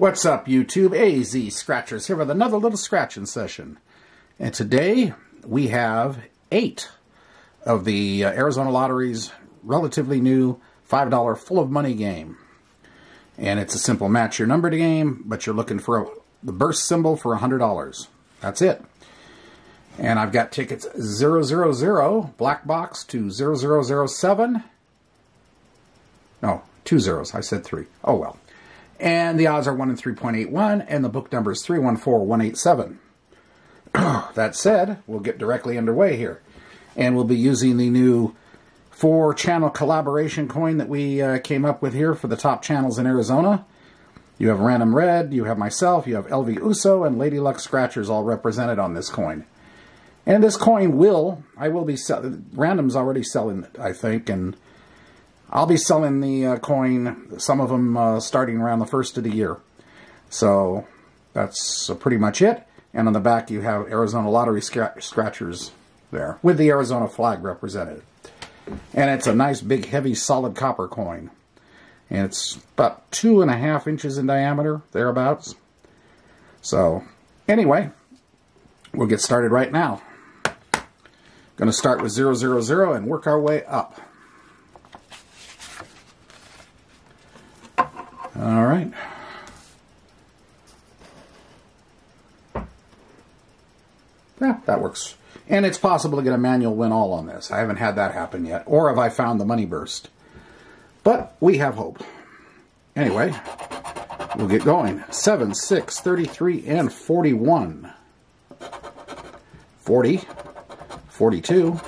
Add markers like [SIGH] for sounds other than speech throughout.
What's up, YouTube? AZ Scratchers here with another little scratching session. And today we have eight of the uh, Arizona Lottery's relatively new $5 full of money game. And it's a simple match your number game, but you're looking for a, the burst symbol for $100. That's it. And I've got tickets 000, black box to 0007. No, two zeros. I said three. Oh well. And the odds are 1 in 3.81, and the book number is 314187. [CLEARS THROAT] that said, we'll get directly underway here. And we'll be using the new four channel collaboration coin that we uh, came up with here for the top channels in Arizona. You have Random Red, you have myself, you have LV Uso, and Lady Luck Scratchers all represented on this coin. And this coin will, I will be, Random's already selling it, I think, and I'll be selling the uh, coin, some of them uh, starting around the first of the year. So that's uh, pretty much it. And on the back you have Arizona Lottery scratchers there with the Arizona flag represented. And it's a nice big heavy solid copper coin. And it's about two and a half inches in diameter, thereabouts. So anyway, we'll get started right now. Going to start with 000 and work our way up. All right. Yeah, that works. And it's possible to get a manual win all on this. I haven't had that happen yet. Or have I found the money burst? But we have hope. Anyway, we'll get going. 7, 6, 33, and 41. 40, 42,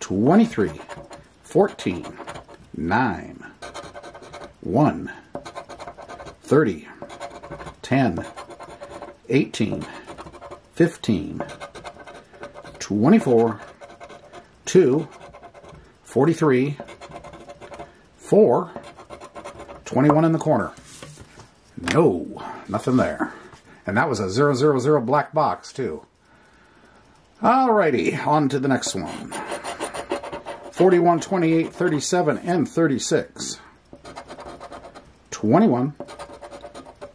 23, 14, 9, 1, 30, 10, 18, 15, 24, 2, 43, 4, 21 in the corner. No, nothing there. And that was a 000 black box, too. Alrighty, on to the next one. 41, 28, 37, and 36. 21,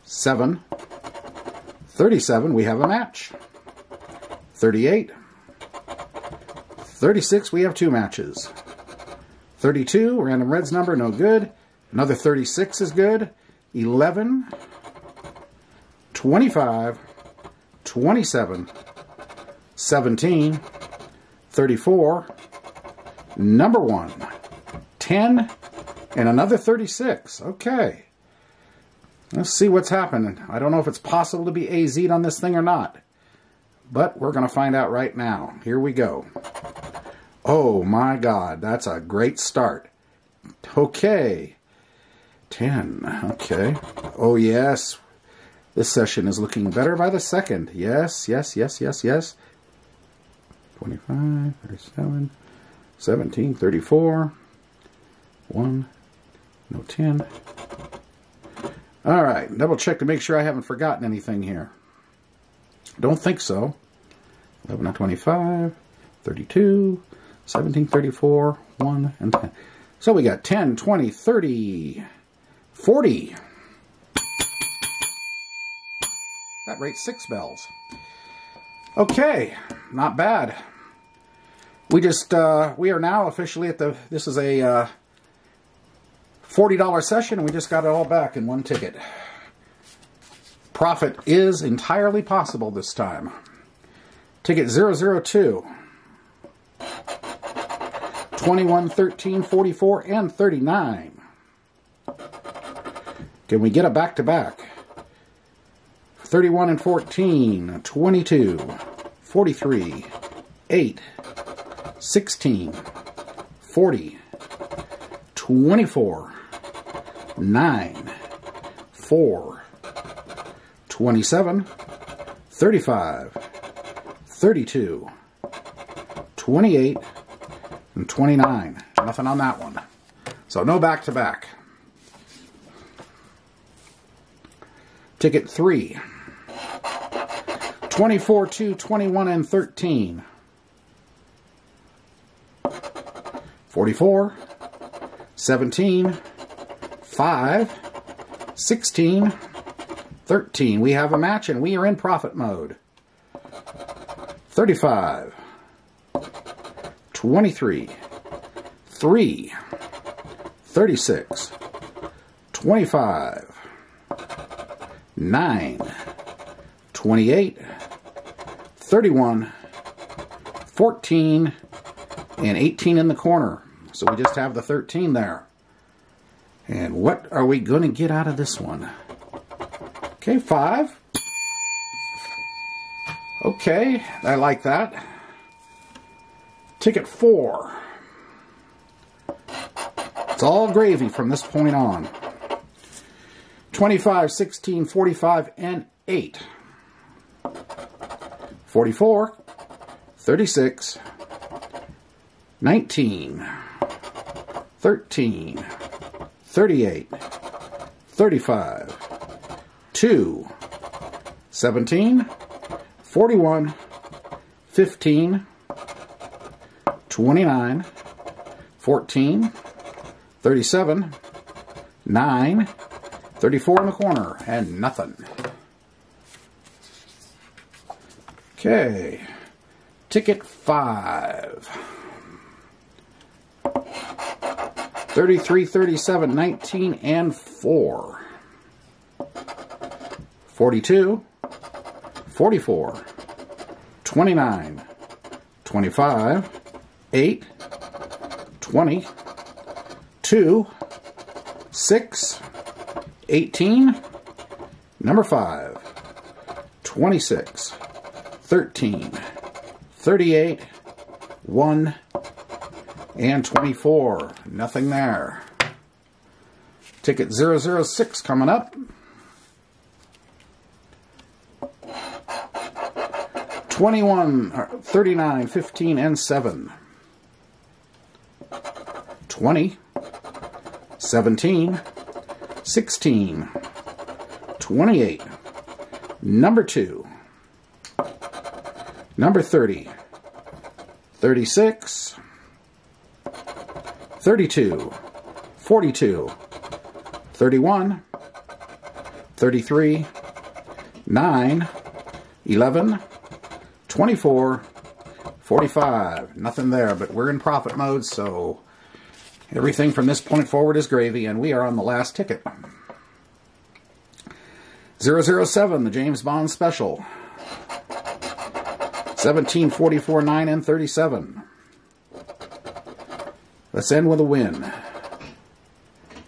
7, 37, we have a match. 38, 36, we have two matches. 32, random reds number, no good. Another 36 is good. 11, 25, 27, 17, 34, number 1, 10, and another 36. Okay. Let's see what's happening. I don't know if it's possible to be AZ'd on this thing or not. But we're going to find out right now. Here we go. Oh my god, that's a great start. Okay. 10. Okay. Oh yes. This session is looking better by the second. Yes, yes, yes, yes, yes. 25, 37, 17, 34, 1, no 10. All right, double check to make sure I haven't forgotten anything here. Don't think so. 11 and 25, 32, 17, 34, 1, and 10. So we got 10, 20, 30, 40. That rates six bells. Okay, not bad. We just, uh, we are now officially at the, this is a, uh, $40 session, and we just got it all back in one ticket. Profit is entirely possible this time. Ticket 002. 21, 13, 44, and 39. Can we get a back-to-back? -back? 31 and 14, 22, 43, 8, 16, 40, 24, 9, 4, 27, 35, 32, 28, and 29. Nothing on that one. So no back-to-back. -back. Ticket 3. 24, 2, 21, and 13. 44, 17, 5, 16, 13. We have a match and we are in profit mode. 35. 23. 3. 36. 25. 9. 28. 31. 14. And 18 in the corner. So we just have the 13 there. And what are we going to get out of this one? Okay, five. Okay, I like that. Ticket four. It's all gravy from this point on. 25, 16, 45, and 8. 44, 36, 19, 13, 38, 35, 2, 17, 41, 15, 29, 14, 37, 9, 34 in the corner, and nothing. Okay, ticket 5. 33, 37, 19, and 4. 42, 44, 29, 25, 8, 20, 2, 6, 18, number 5, 26, 13, 38, 1, and 24. Nothing there. Ticket 006 coming up. 21, uh, 39, 15, and 7. 20, 17, 16, 28, number 2, number 30, 36, 32, 42, 31, 33, 9, 11, 24, 45. Nothing there, but we're in profit mode, so everything from this point forward is gravy, and we are on the last ticket. 007, the James Bond Special. 17, 44, 9, and 37. Let's end with a win.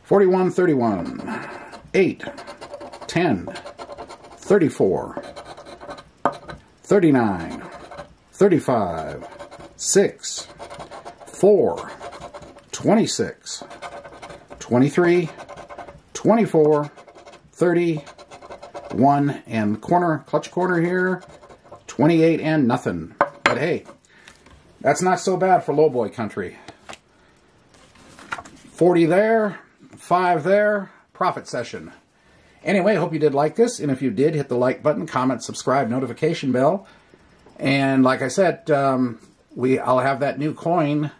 41, 31, 8, 10, 34, 39, 35, 6, 4, 26, 23, 24, 30, 1, and corner, clutch corner here, 28 and nothing. But hey, that's not so bad for lowboy country. 40 there, 5 there, profit session. Anyway, hope you did like this, and if you did, hit the like button, comment, subscribe, notification bell. And like I said, um, we I'll have that new coin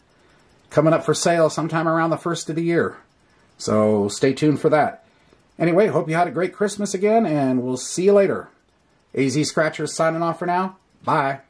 coming up for sale sometime around the first of the year. So stay tuned for that. Anyway, hope you had a great Christmas again, and we'll see you later. AZ Scratchers signing off for now. Bye.